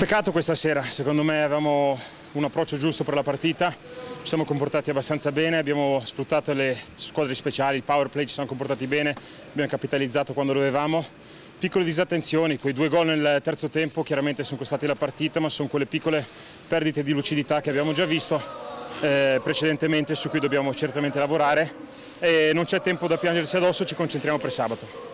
Peccato questa sera, secondo me avevamo un approccio giusto per la partita, ci siamo comportati abbastanza bene, abbiamo sfruttato le squadre speciali, il power play, ci siamo comportati bene, abbiamo capitalizzato quando dovevamo. Piccole disattenzioni, quei due gol nel terzo tempo chiaramente sono costati la partita, ma sono quelle piccole perdite di lucidità che abbiamo già visto eh, precedentemente su cui dobbiamo certamente lavorare e non c'è tempo da piangersi addosso, ci concentriamo per sabato.